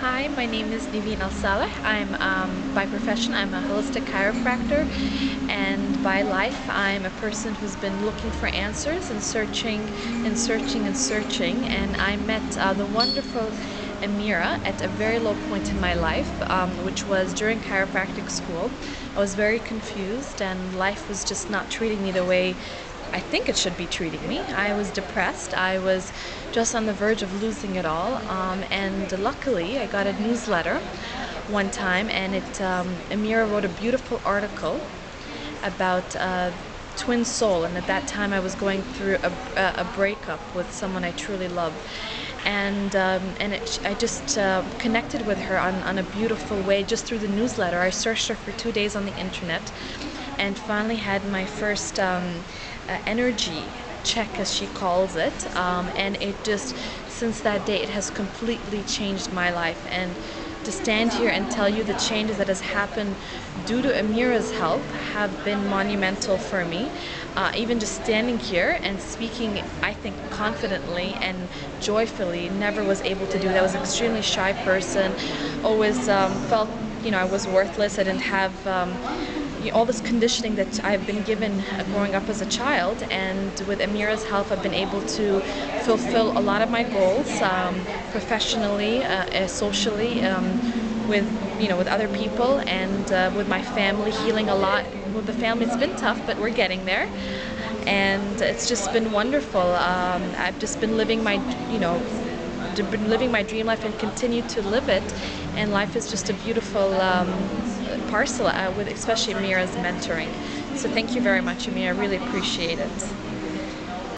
Hi, my name is Niveen Al Saleh. I'm um, by profession I'm a holistic chiropractor, and by life I'm a person who's been looking for answers and searching and searching and searching. And I met uh, the wonderful Amirah at a very low point in my life, um, which was during chiropractic school. I was very confused, and life was just not treating me the way I think it should be treating me. I was depressed. I was just on the verge of losing it all. Um, and luckily, I got a newsletter one time, and it um, Amirah wrote a beautiful article about uh, twin soul. And at that time, I was going through a, a breakup with someone I truly love. And um, and it, I just uh, connected with her on, on a beautiful way just through the newsletter. I searched her for two days on the internet, and finally had my first um, uh, energy check as she calls it um, and it just since that day it has completely changed my life and to stand here and tell you the changes that has happened due to Amirah's help have been monumental for me. Uh, even just standing here and speaking, I think, confidently and joyfully, never was able to do that. I was an extremely shy person, always um, felt, you know, I was worthless. I didn't have um, all this conditioning that I've been given growing up as a child, and with Amirah's help, I've been able to fulfill a lot of my goals um, professionally, uh, uh, socially, um, with you know with other people, and uh, with my family, healing a lot. With the family, it's been tough, but we're getting there, and it's just been wonderful. Um, I've just been living my you know been living my dream life and continue to live it, and life is just a beautiful um, parcel uh, with especially Amirah's mentoring. So thank you very much, Amirah. I really appreciate it.